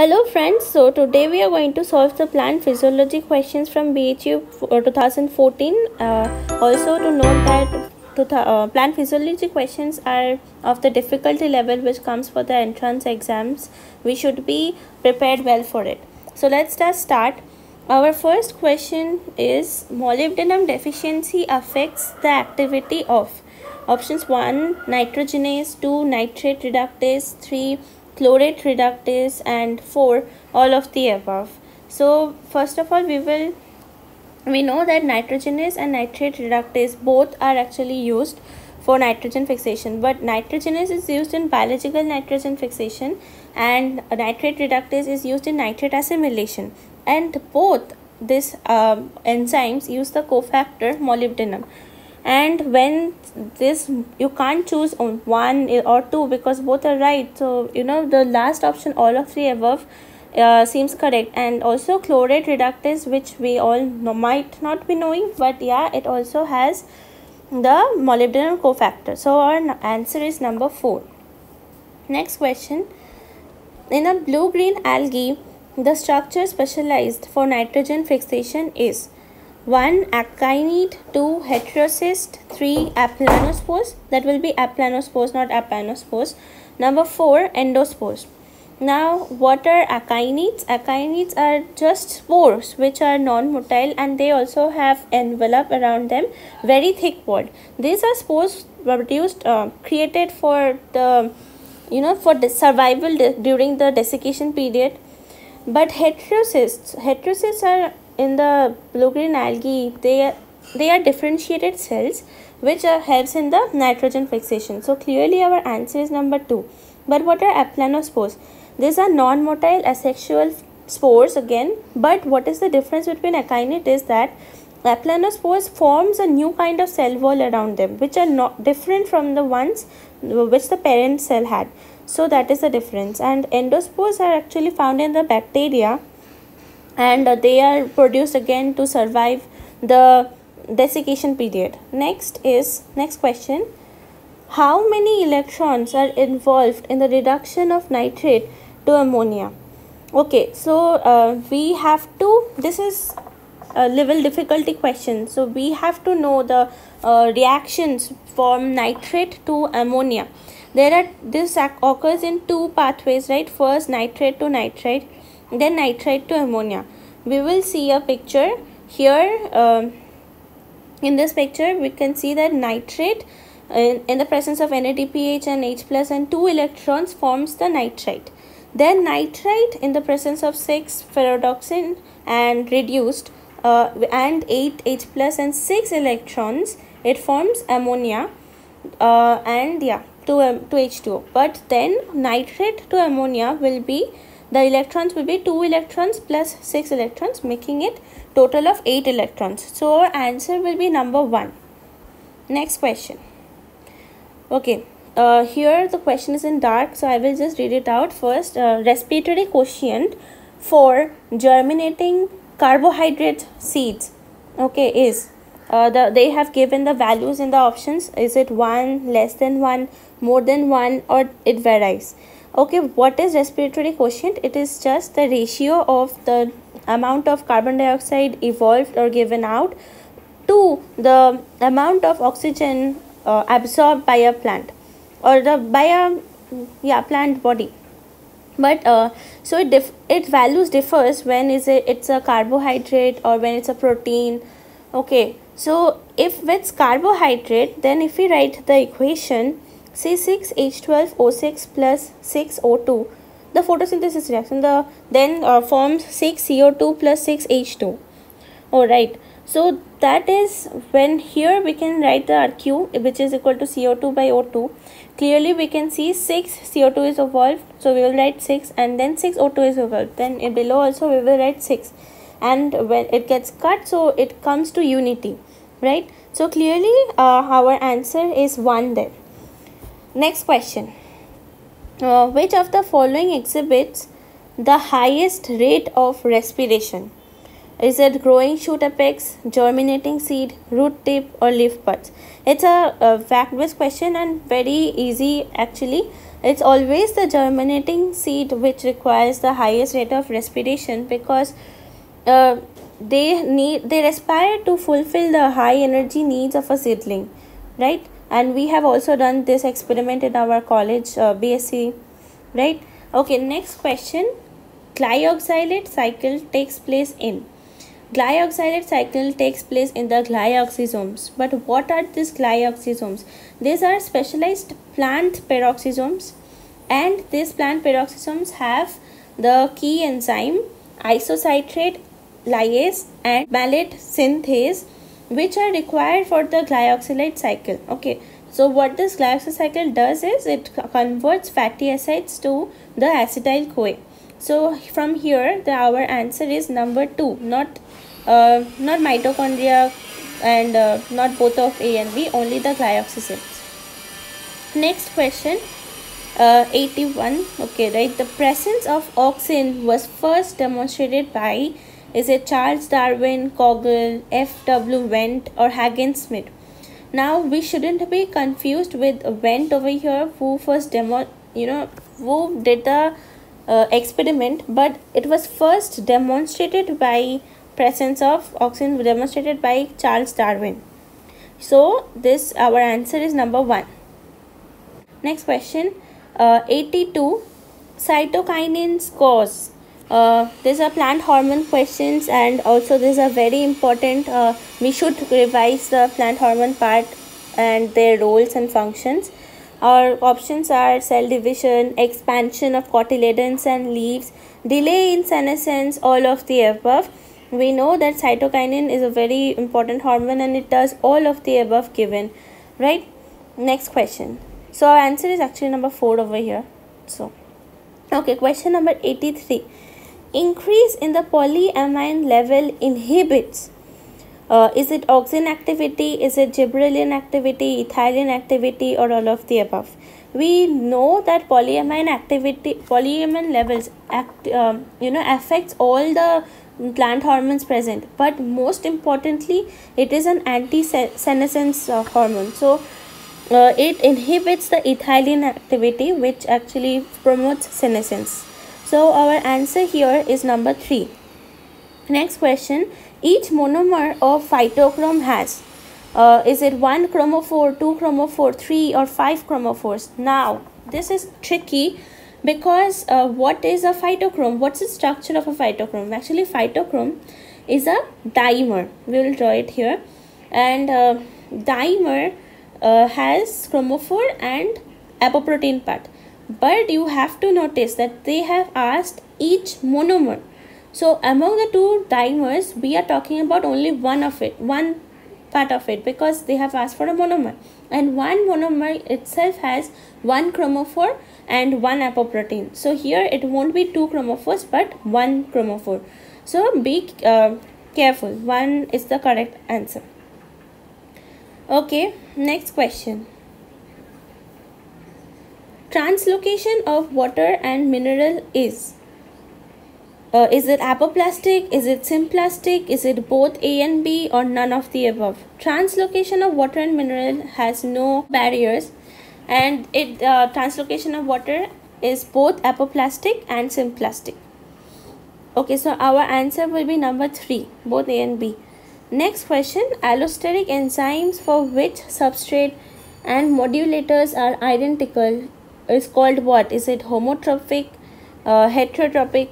Hello friends, so today we are going to solve the plant physiology questions from BHU uh, 2014. Uh, also to note that to uh, plant physiology questions are of the difficulty level which comes for the entrance exams. We should be prepared well for it. So let's just start. Our first question is molybdenum deficiency affects the activity of options 1 nitrogenase 2 nitrate reductase 3 chlorate reductase and 4 all of the above. So first of all we will we know that nitrogenase and nitrate reductase both are actually used for nitrogen fixation but nitrogenase is used in biological nitrogen fixation and nitrate reductase is used in nitrate assimilation. And both these um, enzymes use the cofactor molybdenum and when this you can't choose on one or two because both are right. So you know the last option all of the above uh, seems correct. And also chlorate reductase which we all know, might not be knowing but yeah it also has the molybdenum cofactor. So our answer is number 4 next question. In a blue green algae the structure specialized for nitrogen fixation is 1 akinete, 2 heterocyst, 3 aplanospores. That will be aplanospores, not apanospores. Number 4 endospores. Now, what are akinetes? Akinetes are just spores which are non-motile and they also have envelope around them, very thick walled. These are spores produced, uh, created for the, you know, for the survival during the desiccation period. But heterocysts, heterocysts are in the blue-green algae, they, they are differentiated cells which uh, helps in the nitrogen fixation. So clearly our answer is number 2. But what are aplanospores? These are non-motile asexual spores again. But what is the difference between akinete is that aplanospores forms a new kind of cell wall around them which are not different from the ones which the parent cell had. So that is the difference. And endospores are actually found in the bacteria and they are produced again to survive the desiccation period. Next is next question. How many electrons are involved in the reduction of nitrate to ammonia? Okay so uh, we have to this is a level difficulty question. So we have to know the uh, reactions from nitrate to ammonia. There are this occurs in two pathways right? First nitrate to nitrite then nitrite to ammonia. We will see a picture here um, in this picture we can see that nitrate in, in the presence of NADPH and H plus and 2 electrons forms the nitrite then nitrite in the presence of 6 ferredoxin and reduced uh, and 8 H plus and 6 electrons it forms ammonia uh, and yeah to, um, to H2O but then nitrate to ammonia will be the electrons will be 2 electrons plus 6 electrons making it total of 8 electrons. So our answer will be number 1. Next question. Okay, uh, here the question is in dark so I will just read it out first. Uh, respiratory quotient for germinating carbohydrate seeds okay is uh, the, they have given the values in the options is it 1 less than 1 more than 1 or it varies okay what is respiratory quotient? It is just the ratio of the amount of carbon dioxide evolved or given out to the amount of oxygen uh, absorbed by a plant or the by a yeah plant body. But uh, so it dif it values differs when is it it's a carbohydrate or when it's a protein. Okay so if it's carbohydrate then if we write the equation C6H12O6 plus 6O2 the photosynthesis reaction the then uh, forms 6CO2 plus 6H2 alright. So that is when here we can write the RQ which is equal to CO2 by O2 clearly we can see 6 CO2 is evolved so we will write 6 and then 6 O2 is evolved. Then below also we will write 6 and when it gets cut so it comes to unity right? So clearly uh, our answer is 1 there Next question. Uh, which of the following exhibits the highest rate of respiration? is it growing shoot apex, germinating seed, root tip or leaf buds? It's a, a fact-based question and very easy actually. It's always the germinating seed which requires the highest rate of respiration because uh, they need they respire to fulfill the high energy needs of a seedling, right? And we have also done this experiment in our college uh, BSc, right? Okay, next question. Glyoxylate cycle takes place in Glyoxylate cycle takes place in the glyoxysomes. But what are these glyoxysomes? These are specialized plant peroxisomes and these plant peroxisomes have the key enzyme isocitrate lyase and malate synthase which are required for the glyoxylate cycle. Okay, so what this glyoxylate cycle does is it converts fatty acids to the acetyl CoA. So from here the our answer is number 2 not uh, not mitochondria and uh, not both of A and B, only the glyoxysomes. Next question, uh, 81. Okay, right. The presence of auxin was first demonstrated by is it Charles Darwin, Kogl, F.W. Went, or Haagen-Smit? Now we shouldn't be confused with Went over here, who first demo, you know, who did the uh, experiment, but it was first demonstrated by presence of auxin demonstrated by Charles Darwin. So this our answer is number 1. Next question uh, 82 cytokinins cause uh, these are plant hormone questions and also these are very important uh, we should revise the plant hormone part and their roles and functions. Our options are cell division expansion of cotyledons and leaves delay in senescence all of the above. We know that cytokinin is a very important hormone and it does all of the above given right? Next question. So our answer is actually number 4 over here. So okay question number 83 increase in the polyamine level inhibits. Uh, is it auxin activity? Is it gibberellin activity ethylene activity or all of the above? We know that polyamine activity polyamine levels act um, you know affects all the plant hormones present. But most importantly it is an anti-senescence uh, hormone. So uh, it inhibits the ethylene activity which actually promotes senescence so our answer here is number 3 next question. Each monomer of phytochrome has uh, is it one chromophore two chromophore three or five chromophores? Now this is tricky because uh, what is a phytochrome? What's the structure of a phytochrome? Actually phytochrome is a dimer. We will draw it here. And uh, dimer uh, has chromophore and apoprotein part but you have to notice that they have asked each monomer. So among the two dimers we are talking about only one of it one part of it because they have asked for a monomer. And one monomer itself has one chromophore and one apoprotein. So here it won't be two chromophores but one chromophore. So be uh, careful. One is the correct answer. Okay next question translocation of water and mineral is. Uh, is it apoplastic? Is it symplastic? Is it both a and b or none of the above? Translocation of water and mineral has no barriers and it uh, translocation of water is both apoplastic and symplastic. Okay so our answer will be number 3 both a and b. Next question allosteric enzymes for which substrate and modulators are identical is called what is it homotropic uh, heterotropic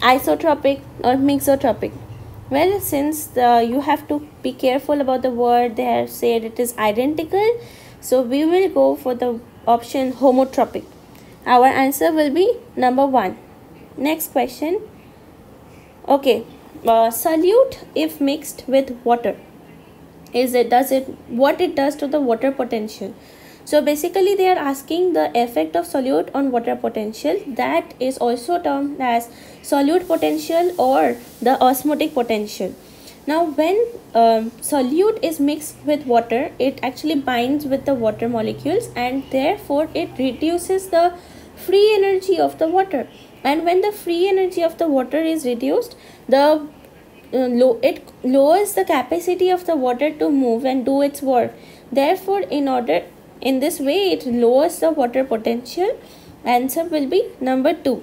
isotropic or mixotropic well since the, you have to be careful about the word they have said it is identical so we will go for the option homotropic. Our answer will be number 1. Next question. Okay, uh, solute if mixed with water. Is it, does it, what it does to the water potential. So basically they are asking the effect of solute on water potential that is also termed as solute potential or the osmotic potential. Now when um, solute is mixed with water, it actually binds with the water molecules and therefore it reduces the free energy of the water. And when the free energy of the water is reduced, the uh, low, it lowers the capacity of the water to move and do its work therefore in order in this way it lowers the water potential answer will be number 2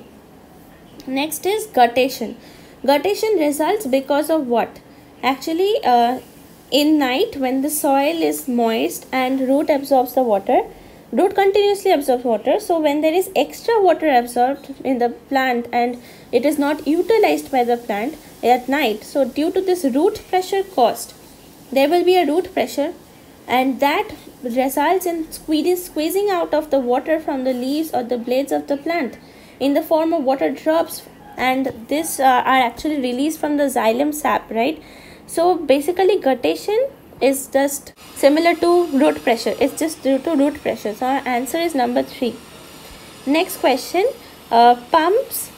next is guttation. Guttation results because of what? Actually uh, in night when the soil is moist and root absorbs the water root continuously absorbs water. So when there is extra water absorbed in the plant and it is not utilized by the plant at night so due to this root pressure cost, there will be a root pressure and that results in squeezing out of the water from the leaves or the blades of the plant in the form of water drops and this uh, are actually released from the xylem sap right so basically guttation is just similar to root pressure. It's just due to root pressure. So our answer is number 3. Next question. Uh, pumps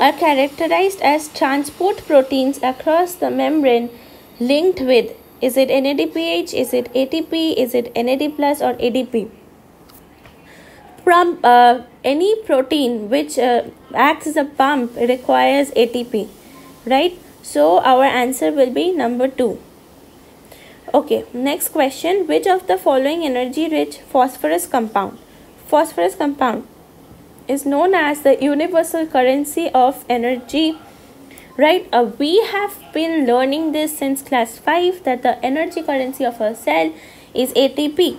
are characterized as transport proteins across the membrane linked with is it NADPH, is it ATP, is it NAD plus or ADP? From uh, any protein which uh, acts as a pump requires ATP, right? So our answer will be number 2. Okay, next question. Which of the following energy rich phosphorus compound? Phosphorus compound is known as the universal currency of energy right? Uh, we have been learning this since class 5 that the energy currency of a cell is ATP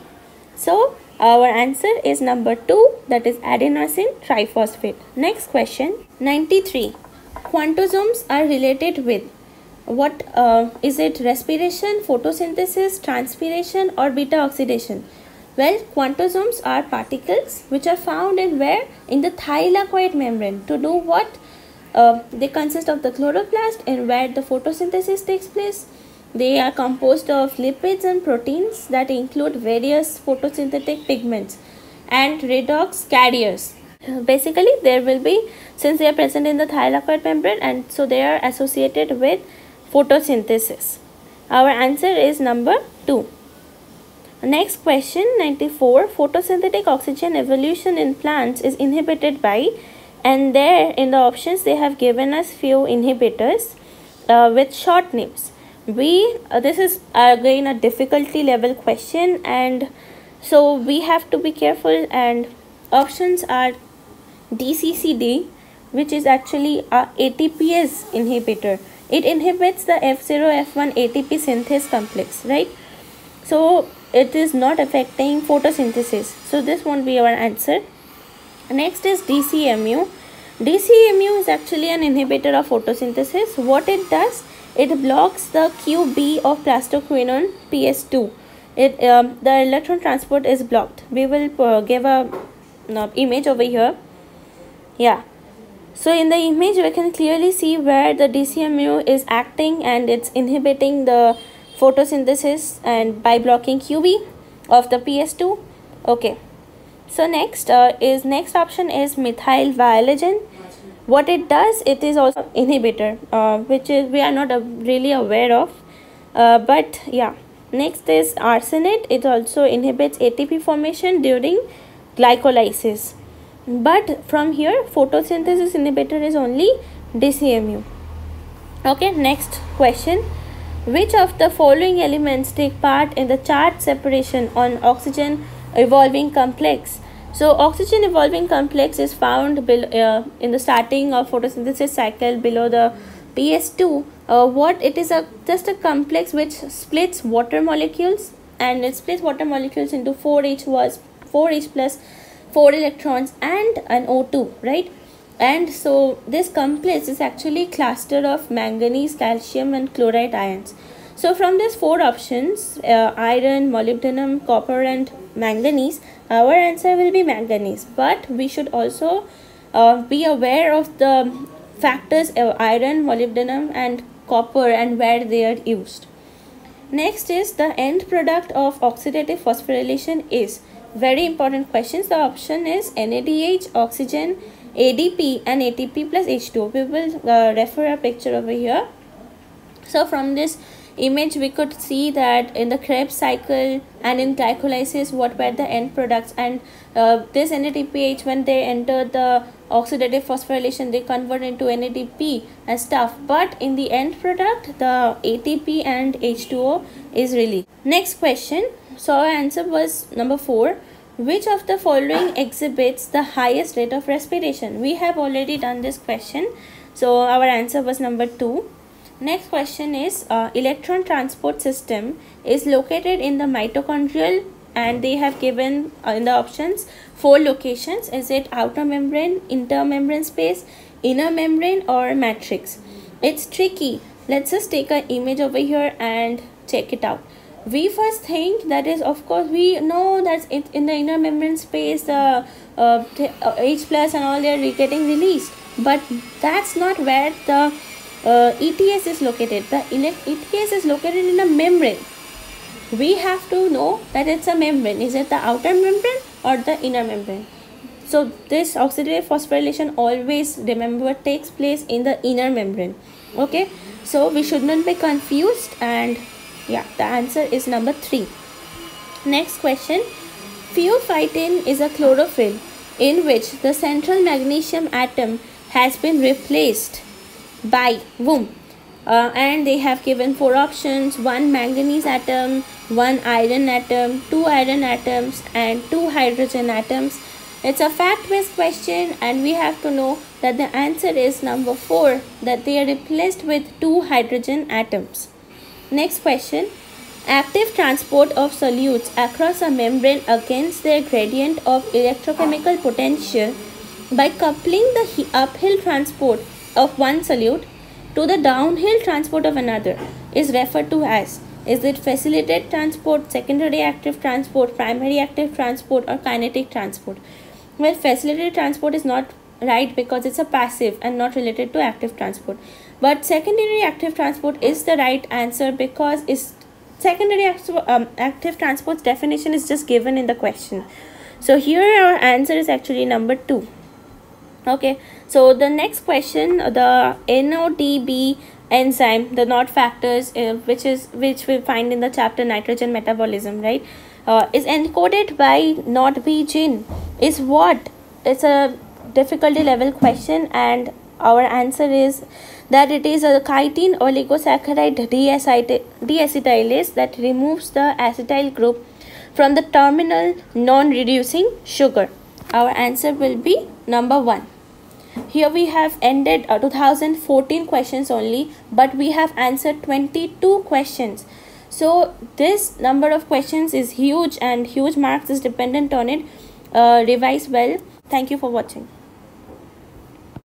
so our answer is number 2 that is adenosine triphosphate. Next question 93 quantosomes are related with what uh, is it respiration photosynthesis transpiration or beta oxidation? Well quantosomes are particles which are found in where? In the thylakoid membrane. To do what uh, they consist of the chloroplast and where the photosynthesis takes place. They are composed of lipids and proteins that include various photosynthetic pigments and redox carriers. Basically there will be since they are present in the thylakoid membrane and so they are associated with photosynthesis. Our answer is number 2 next question 94 photosynthetic oxygen evolution in plants is inhibited by and there in the options they have given us few inhibitors uh, with short names we uh, this is again a difficulty level question and so we have to be careful and options are DCCD which is actually a ATPase inhibitor. It inhibits the F0 F1 ATP synthase complex, right? So it is not affecting photosynthesis. So this won't be our answer. Next is DCMU. DCMU is actually an inhibitor of photosynthesis. What it does, it blocks the QB of plastoquinone PS2. It um, the electron transport is blocked. We will uh, give a uh, image over here yeah so in the image we can clearly see where the DCMU is acting and it's inhibiting the photosynthesis and by blocking QB of the PS2 okay so next uh, is next option is methyl viologen. What it does it is also inhibitor uh, which is we are not uh, really aware of. Uh, but yeah. Next is arsenate. It also inhibits ATP formation during glycolysis. But from here photosynthesis inhibitor is only DCMU okay next question. Which of the following elements take part in the charge separation on oxygen evolving complex. So oxygen evolving complex is found below, uh, in the starting of photosynthesis cycle below the PS2 uh, what it is a just a complex which splits water molecules and it splits water molecules into 4H was 4H plus 4 electrons and an O2 right? And so this complex is actually cluster of manganese calcium and chloride ions so from these four options uh, iron molybdenum copper and manganese our answer will be manganese. But we should also uh, be aware of the factors of iron molybdenum and copper and where they are used. Next is the end product of oxidative phosphorylation is. Very important questions. The option is NADH oxygen ADP and ATP plus H2O. we will uh, refer a picture over here. So from this image we could see that in the Krebs cycle and in glycolysis what were the end products? And uh, this NADPH when they enter the oxidative phosphorylation they convert into NADP and stuff. But in the end product the ATP and H2O is released. Next question. So our answer was number 4 which of the following exhibits the highest rate of respiration? We have already done this question. So our answer was number 2 next question is uh, electron transport system is located in the mitochondrial and they have given uh, in the options four locations. Is it outer membrane intermembrane space inner membrane or matrix? It's tricky. Let's just take an image over here and check it out. We first think that is of course we know that in the inner membrane space the uh, H plus and all they are getting released. But that's not where the uh, ETS is located. The ETS is located in a membrane. We have to know that it's a membrane. Is it the outer membrane or the inner membrane? So this oxidative phosphorylation always remember takes place in the inner membrane. Okay? So we should not be confused and yeah the answer is number 3 next question. Pheophytin is a chlorophyll in which the central magnesium atom has been replaced by whom? Uh, and they have given four options. One manganese atom one iron atom two iron atoms and two hydrogen atoms. It's a fact based question and we have to know that the answer is number 4 that they are replaced with two hydrogen atoms. Next question. Active transport of solutes across a membrane against their gradient of electrochemical potential. By coupling the uphill transport of one solute to the downhill transport of another is referred to as is it facilitated transport, secondary active transport, primary active transport or kinetic transport? Well, facilitated transport is not right because it's a passive and not related to active transport. But secondary active transport is the right answer because is secondary um, active transport's definition is just given in the question. So here our answer is actually number two okay so the next question the NODB enzyme the NOD factors uh, which is which we find in the chapter nitrogen metabolism right uh, is encoded by NODB gene is what it's a difficulty level question and our answer is that it is a chitin oligosaccharide deacetylase that removes the acetyl group from the terminal non-reducing sugar. Our answer will be number 1. Here we have ended uh, 2014 questions only but we have answered 22 questions. So this number of questions is huge and huge marks is dependent on it. Uh, revise well. Thank you for watching.